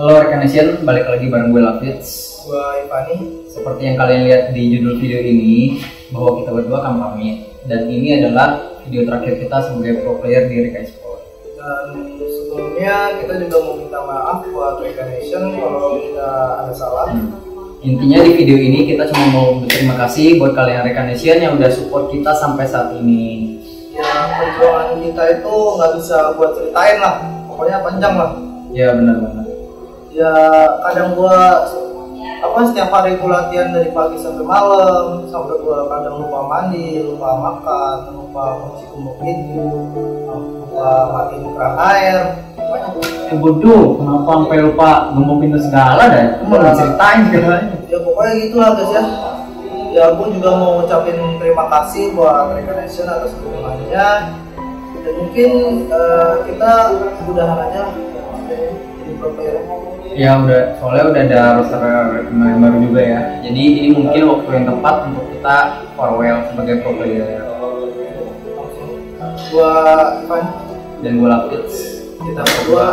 Halo rekan nation, balik lagi bareng gue Lafitz. Gue Ivani. Seperti yang kalian lihat di judul video ini, bahwa kita berdua akan pamit. Dan ini adalah video terakhir kita sebagai pro player di Rika Sport. Dan sebelumnya kita juga mau minta maaf buat Rika Nation kalau kita ada salah. Hmm. Intinya di video ini kita cuma mau berterima kasih buat kalian rekan nation yang udah support kita sampai saat ini. Ya perjuangan kita itu nggak bisa buat ceritain lah, pokoknya panjang lah. Ya benar-benar. Ya kadang gua apa setiap hari gua latihan dari pagi sampai malam, sampai gua kadang lupa mandi, lupa makan, lupa kunci kumuk pintu, lupa matiin keran air. Banyak. Bodoh, kenapa sampai lupa gembok pintu segala dah? Itu mau diceritain segala. ya pokoknya gitu lah guys ya ya aku juga mau ucapin terima kasih buat Recognition atas dukungannya dan mungkin eh, kita udahan aja di pro player Ya udah, soalnya udah ada roster pemain baru juga ya. Jadi ini mungkin waktu yang tepat untuk kita farewell sebagai pro player. gua Ivan Dan gue Lapis. kita berdua